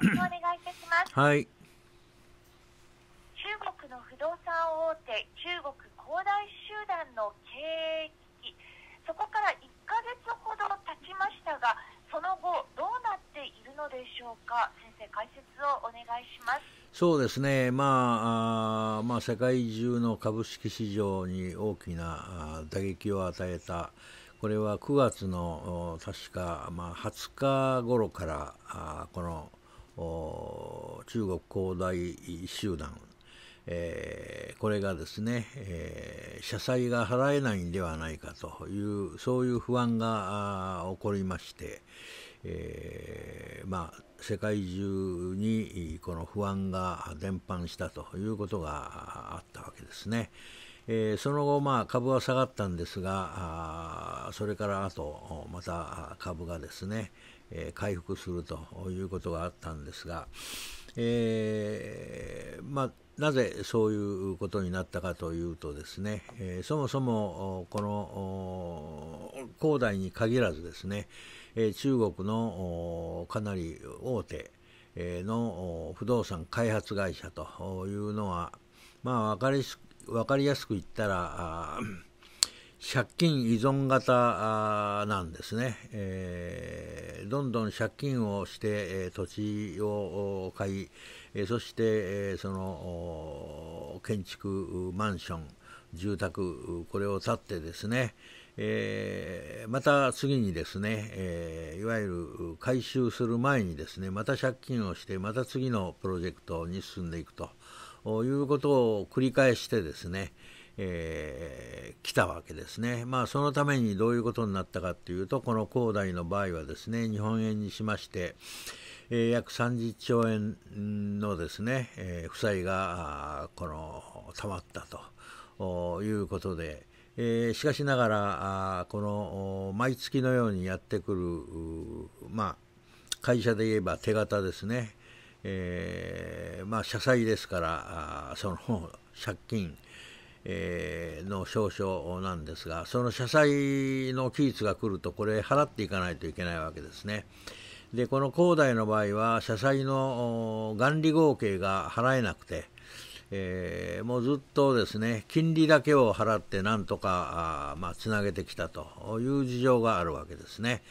ろしくお願いいたします。はい。中国の不動産大手、中国恒大集団の経営危機、そこから1ヶ月ほど経ちましたが、その後、どうなっているのでしょうか、先生、解説をお願いします。そうですね、まあ、あまあ、世界中の株式市場に大きな打撃を与えた、これは9月の確か、まあ、20日頃からあこの中国恒大集団、えー、これがですね、えー、社債が払えないんではないかというそういう不安が起こりまして、えー、まあ、世界中にこの不安が伝播したということがあったわけですね。えー、その後、まあ、株は下がったんですが、あそれからあと、また株がですね、えー、回復するということがあったんですが、えー、まあ、なぜそういうことになったかというとですね、えー、そもそもこの恒大に限らずですね、え中国のかなり大手の不動産開発会社というのは、まあ、分かり分かりやすく言ったら、借金依存型なんですね、えー、どんどん借金をして、えー、土地を買い、えー、そして、えその建築マンション住宅これを建ってですね、えまた次にですね、えいわゆる回収する前にですねまた借金をしてまた次のプロジェクトに進んでいくと。いうことを繰り返してですね、えー、来たわけですね。まあ、そのためにどういうことになったかというと、この恒大の場合はですね、日本円にしまして、えー、約30兆円のですね、えー、負債がこの溜まったということで、えー、しかしながらあこの毎月のようにやってくる、まあ、会社で言えば手形ですね、えー、まあ、社債ですからその 借金、えー、の少々なんですがその社債の期日が来るとこれ払っていかないといけないわけですね。でこの恒大の場合は社債の元利合計が払えなくて、えー、もうずっとですね金利だけを払ってなんとかあ、まあ、つなげてきたという事情があるわけですね。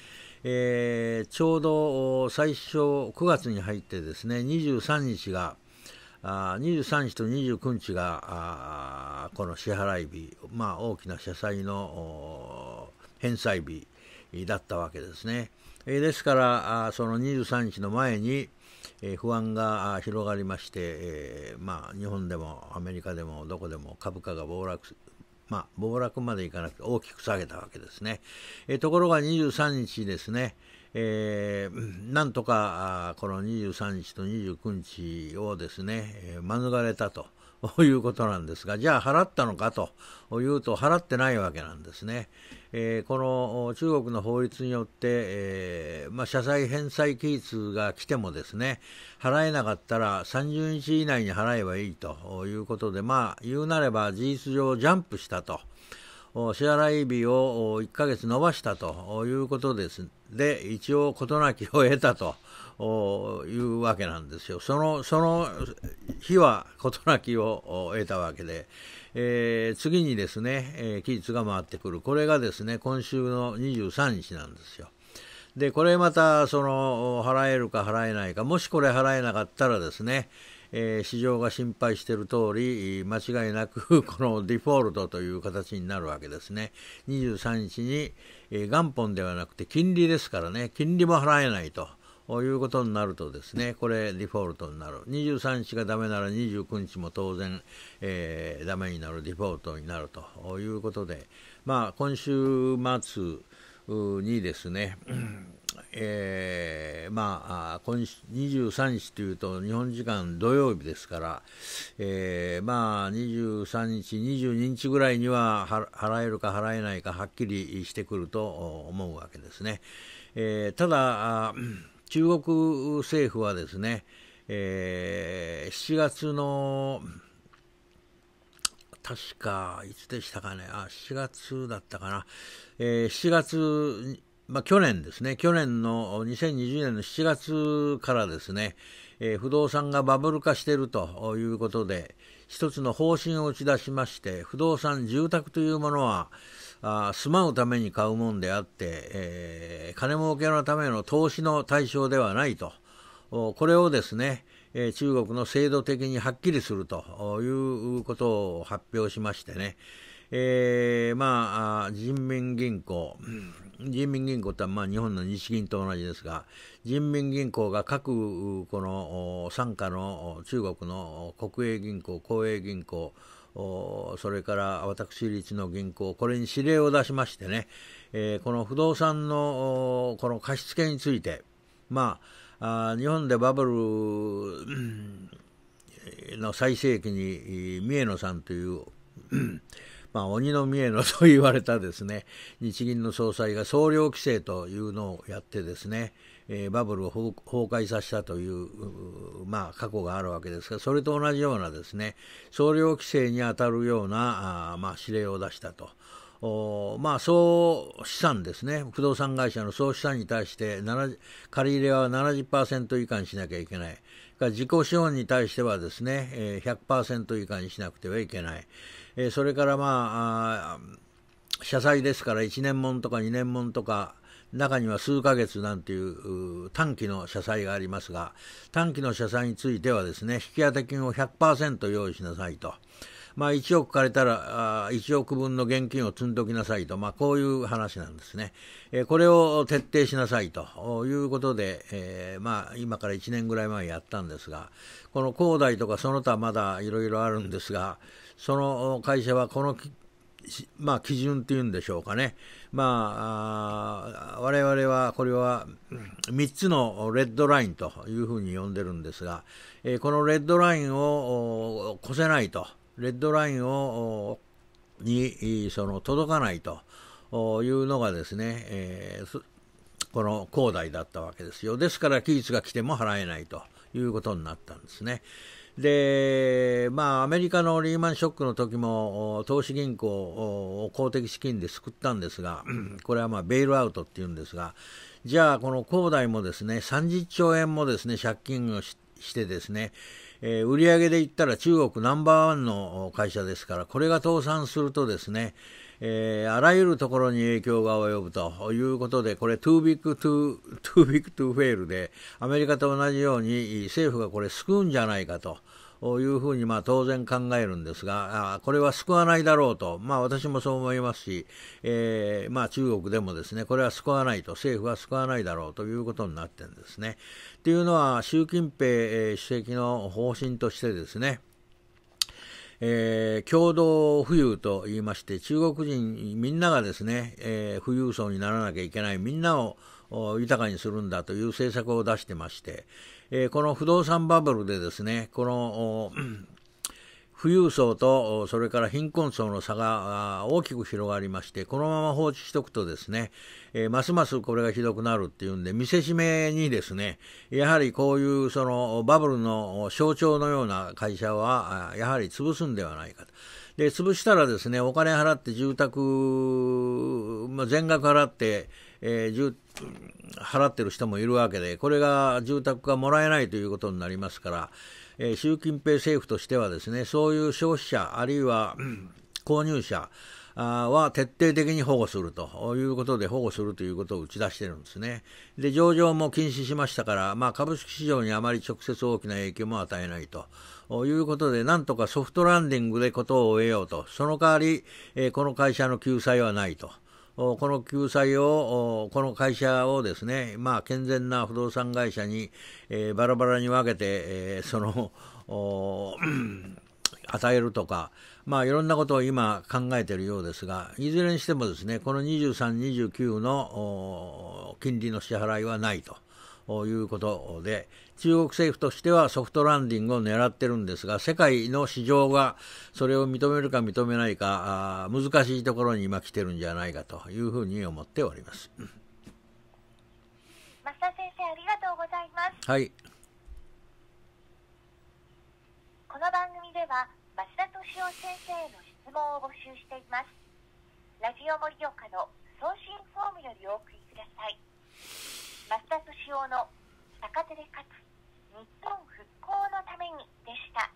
えー、ちょうど最初9月に入ってですね23日があ23日と29日がこの支払い日、まあ、大きな社債の返済日だったわけですね。えー、ですからあその23日の前に、えー、不安が広がりまして、えー、まあ、日本でもアメリカでもどこでも株価が暴落まあ、暴落までいかなくて大きく下げたわけですね。えところが23日ですね、えー、なんとかこの23日と29日をですね、え免れたと いうことなんですが、じゃあ払ったのかというと、払ってないわけなんですね。えー、この中国の法律によって、えー、まあ、社債返済期日が来てもですね、払えなかったら30日以内に払えばいいということで、まあ、言うなれば事実上ジャンプしたと。支払い日を1ヶ月延ばしたということです。で、一応事なきを得たというわけなんですよ。その、その日は事なきを得たわけで、えー、次にですね、えー、期日が回ってくる。これがですね、今週の23日なんですよ。で、これまた、その、払えるか払えないか、もしこれ払えなかったらですね、えー、市場が心配している通り、間違いなく このデフォルトという形になるわけですね。23日に、えー、元本ではなくて金利ですからね、金利も払えないと。いうことになるとですね、これデフォルトになる。23日がダメなら29日も当然、えー、ダメになる、デフォルトになるということで、まあ、今週末にですね、えー、まあ、今23日というと日本時間土曜日ですから、えー、まあ、23日、22日ぐらいには払えるか払えないかはっきりしてくると思うわけですね。えー、ただ、中国政府はですね、えー、7月の確かいつでしたかね、あ7月だったかな、えー、7月まあ、去年ですね、去年の2020年の7月からですね、えー、不動産がバブル化しているということで、一つの方針を打ち出しまして、不動産、住宅というものは、あ住まうために買うもんであって、えー、金儲けのための投資の対象ではないと、これをですね、え、中国の制度的にはっきりするということを発表しましてね、えー、まあ、人民銀行、人民銀行ってまあ日本の日銀と同じですが、人民銀行が各この傘下の中国の国営銀行、公営銀行、それから私立の銀行、これに指令を出しましてね、えー、この不動産のこの貸付について、まあ、あ日本でバブルの最盛期に三重野さんというまあ、鬼の見えのと言われたですね 日銀の総裁が総量規制というのをやってですね、えー、バブルを崩壊させたという、まあ、過去があるわけですがそれと同じようなですね総量規制に当たるようなあ、まあ、指令を出したと。おまあ、総資産ですね、不動産会社の総資産に対して借り入れは70%以下にしなきゃいけない、自己資本に対してはですね、えー、100%以下にしなくてはいけない、それからまあ社債ですから1年もんとか2年もんとか中には数ヶ月なんていう短期の社債がありますが短期の社債についてはですね引当金を100%用意しなさいと。まあ、1億借りたらあ1億分の現金を積んどきなさいと、まあ、こういう話なんですね。えー、これを徹底しなさいと。いうことで、えー、まあ、今から1年ぐらい前やったんですが、この恒大とかその他まだいろいろあるんですが、その会社はこのまあ、基準っていうんでしょうかね、まあ、我々はこれは3つのレッドラインというふうに呼んでるんですが、えー、このレッドラインを越せないと、レッドラインをにその届かないというのがですね、えー、この恒大だったわけですよ。ですから期日が来ても払えないということになったんですね。で、まあ、アメリカのリーマンショックの時も、投資銀行を公的資金で救ったんですが、これはまあ bailout っていうんですが、じゃあ、この恒大もですね、30兆円もですね、借金をしてですね、えー、売上で言ったら中国ナンバーワンの会社ですから、これが倒産するとですね、えー、あらゆるところに影響が及ぶということで、これ、 too big to, too big to fail で、アメリカと同じように政府がこれ救うんじゃないかと。というふうにまあ当然考えるんですが、あこれは救わないだろうと、まあ、私もそう思いますし、えー、まあ、中国でもですねこれは救わないと、政府は救わないだろうということになってるんですね。というのは、習近平主席の方針としてですね、えー、共同富裕と言いまして、中国人みんながですね、えー、富裕層にならなきゃいけない、みんなを豊かにするんだという政策を出してまして、えー、この不動産バブルでですね、この、富裕層とそれから貧困層の差が大きく広がりまして、このまま放置しておくとですね、えー、ますますこれがひどくなるっていうんで、見せしめにですね、やはりこういうそのバブルの象徴のような会社は、やはり潰すんではないかと。で、潰したらですね、お金払って住宅、まあ、全額払って、えー、払ってる人もいるわけで、これが住宅がもらえないということになりますから、えー、習近平政府としてはですね、そういう消費者、あるいは購入者、は徹底的に保護するということで保護するということを打ち出しているんですね。で、上場も禁止しましたから、まあ、株式市場にあまり直接大きな影響も与えないと。いうことで、なんとかソフトランディングでことを終えようと。その代わり、えー、この会社の救済はないと。この救済を、この会社をですね、まあ、健全な不動産会社に、えー、バラバラに分けて、えー、その、与えるとか、まあ、いろんなことを今考えているようですが、いずれにしてもですね、この23、29の金利の支払いはないと。いうことで、中国政府としてはソフトランディングを狙ってるんですが、世界の市場がそれを認めるか認めないか、難しいところに今来てるんじゃないかというふうに思っております。増田先生、ありがとうございます。はい。この番組では、増田敏夫先生への質問を募集しています。ラジオ盛岡の送信フォームよりお送りください。マ田タスの逆手で勝つ日本復興のためにでした。